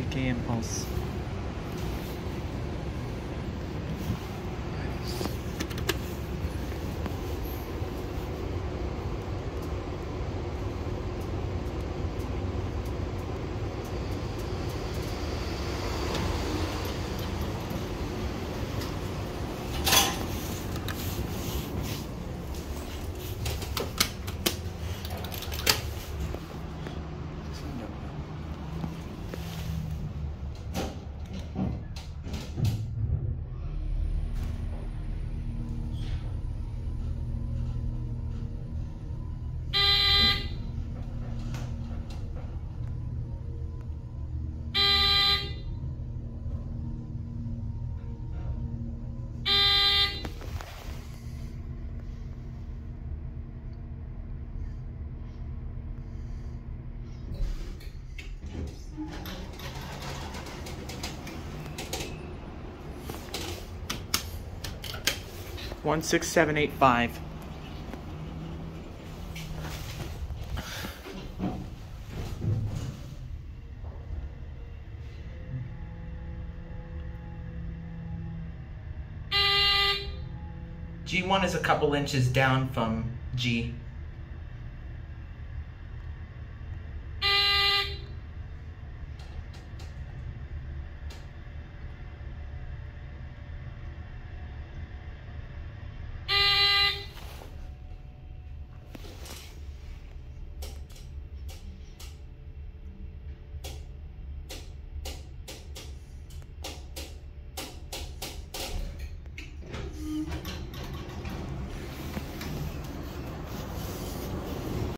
KK Impulse. One six seven eight five. G1 is a couple inches down from G.